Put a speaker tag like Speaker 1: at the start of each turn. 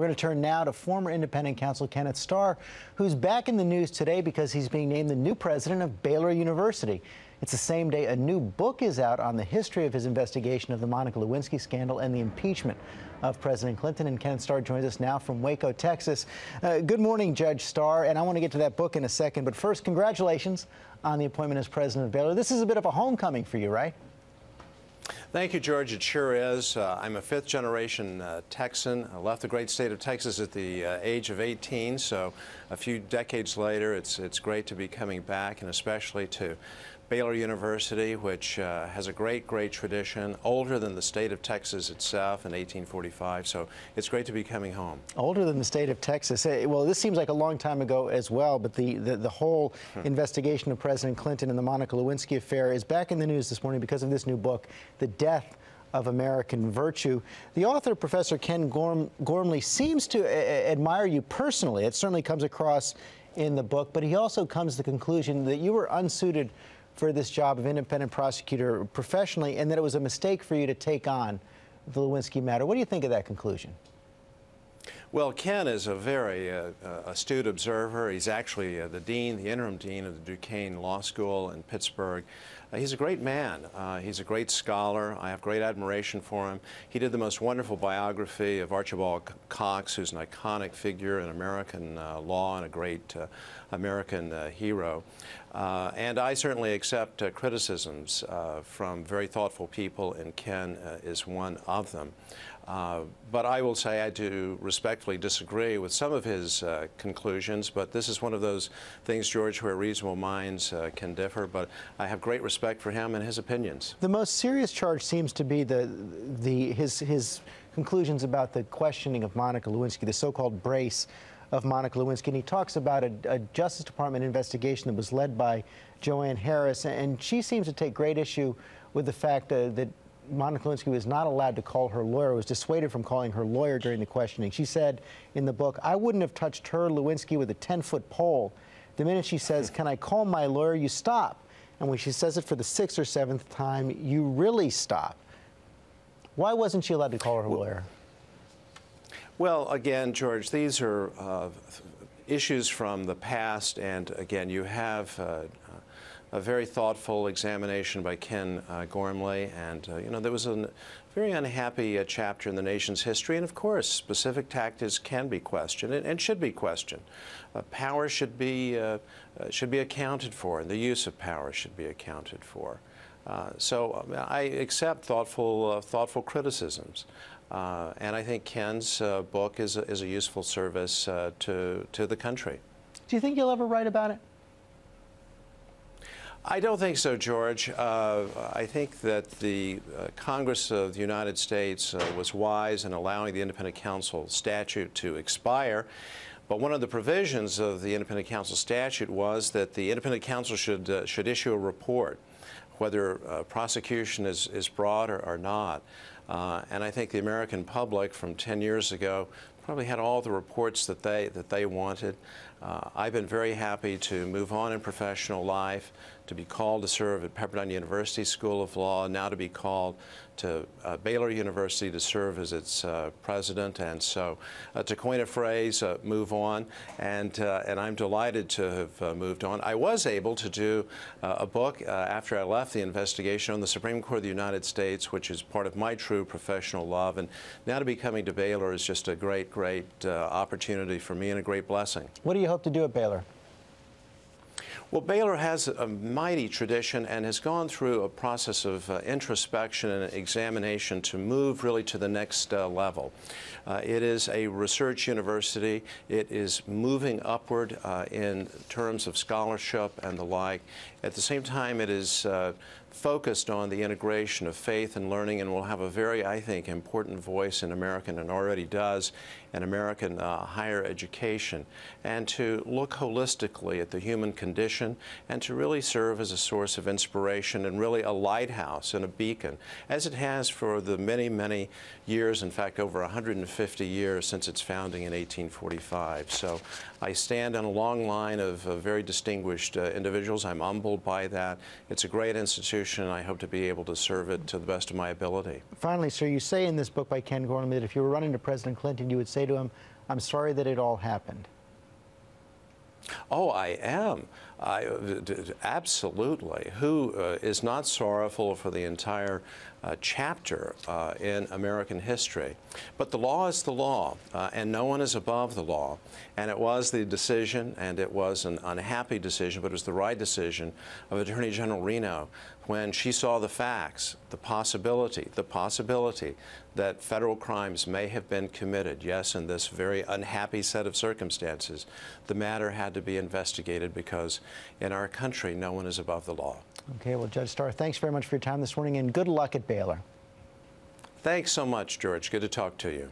Speaker 1: We're going to turn now to former independent counsel Kenneth Starr, who's back in the news today because he's being named the new president of Baylor University. It's the same day a new book is out on the history of his investigation of the Monica Lewinsky scandal and the impeachment of President Clinton. And Kenneth Starr joins us now from Waco, Texas. Uh, good morning, Judge Starr. And I want to get to that book in a second. But first, congratulations on the appointment as president of Baylor. This is a bit of a homecoming for you, right?
Speaker 2: Thank you, George. It sure is. Uh, I'm a fifth generation uh, Texan. I left the great state of Texas at the uh, age of 18, so a few decades later, it's, it's great to be coming back, and especially to Baylor University, which uh, has a great, great tradition, older than the state of Texas itself in 1845. So it's great to be coming home.
Speaker 1: Older than the state of Texas. Well, this seems like a long time ago as well, but the, the, the whole hmm. investigation of President Clinton and the Monica Lewinsky affair is back in the news this morning because of this new book, The Death of American Virtue. The author, Professor Ken Gorm Gormley, seems to admire you personally. It certainly comes across in the book, but he also comes to the conclusion that you were unsuited for this job of independent prosecutor professionally and that it was a mistake for you to take on the Lewinsky matter. What do you think of that conclusion?
Speaker 2: Well, Ken is a very uh, uh, astute observer. He's actually uh, the dean, the interim dean of the Duquesne Law School in Pittsburgh. Uh, he's a great man. Uh, he's a great scholar. I have great admiration for him. He did the most wonderful biography of Archibald Cox, who's an iconic figure in American uh, law and a great American hero. And I certainly accept criticisms from very thoughtful people, and Ken is one of them. Uh, but I will say I do respectfully disagree with some of his uh, conclusions, but this is one of those things, George, where reasonable minds uh, can differ, but I have great respect for him and his opinions.
Speaker 1: The most serious charge seems to be the, the, his, his conclusions about the questioning of Monica Lewinsky, the so-called brace of Monica Lewinsky, and he talks about a, a Justice Department investigation that was led by Joanne Harris, and she seems to take great issue with the fact uh, that Monica Lewinsky was not allowed to call her lawyer, was dissuaded from calling her lawyer during the questioning. She said in the book, I wouldn't have touched her, Lewinsky, with a 10 foot pole. The minute she says, Can I call my lawyer? you stop. And when she says it for the sixth or seventh time, you really stop. Why wasn't she allowed to call her lawyer?
Speaker 2: Well, again, George, these are uh, issues from the past, and again, you have uh, a very thoughtful examination by Ken uh, Gormley, and uh, you know there was a very unhappy uh, chapter in the nation's history, and of course, specific tactics can be questioned and, and should be questioned. Uh, power should be should be accounted for, and the use of power should be accounted for. So um, I accept thoughtful thoughtful criticisms. and I think Ken's book is a, is a useful service to, to the country.
Speaker 1: Do you think you'll ever write about it?
Speaker 2: I don't think so, George. Uh, I think that the uh, Congress of the United States uh, was wise in allowing the independent counsel statute to expire. But one of the provisions of the independent counsel statute was that the independent counsel should, uh, should issue a report, whether uh, prosecution is, is brought or, or not. Uh, and I think the American public from 10 years ago probably had all the reports that they, that they wanted. Uh, I've been very happy to move on in professional life, to be called to serve at Pepperdine University School of Law, now to be called to uh, Baylor University to serve as its uh, president. And so, uh, to coin a phrase, uh, move on. And, uh, and I'm delighted to have moved on. I was able to do a book after I left the investigation on the Supreme Court of the United States, which is part of my true professional love. And now to be coming to Baylor is just a great, great opportunity for me and a great blessing.
Speaker 1: What do you hope to do at Baylor?
Speaker 2: Well, Baylor has a mighty tradition and has gone through a process of uh, introspection and examination to move really to the next uh, level. Uh, it is a research university. It is moving upward uh, in terms of scholarship and the like. At the same time, it is uh, focused on the integration of faith and learning and will have a very, I think, important voice in American and already does in American uh, higher education and to look holistically at the human condition and to really serve as a source of inspiration and really a lighthouse and a beacon as it has for the many, many years, in fact, over 150 years since its founding in 1845. So I stand on a long line of uh, very distinguished uh, individuals. I'm humbled by that. It's a great institution, and I hope to be able to serve it to the best of my ability.
Speaker 1: Finally, sir, you say in this book by Ken Gormley that if you were running to President Clinton, you would say to him, I'm sorry that it all happened.
Speaker 2: Oh, I am. I, absolutely. Who uh, is not sorrowful for the entire uh, chapter uh, in American history? But the law is the law, uh, and no one is above the law. And it was the decision, and it was an unhappy decision, but it was the right decision of Attorney General Reno when she saw the facts, the possibility, the possibility that federal crimes may have been committed. Yes, in this very unhappy set of circumstances, the matter had to be investigated because in our country, no one is above the law.
Speaker 1: Okay, well, Judge Starr, thanks very much for your time this morning, and good luck at Baylor.
Speaker 2: Thanks so much, George. Good to talk to you.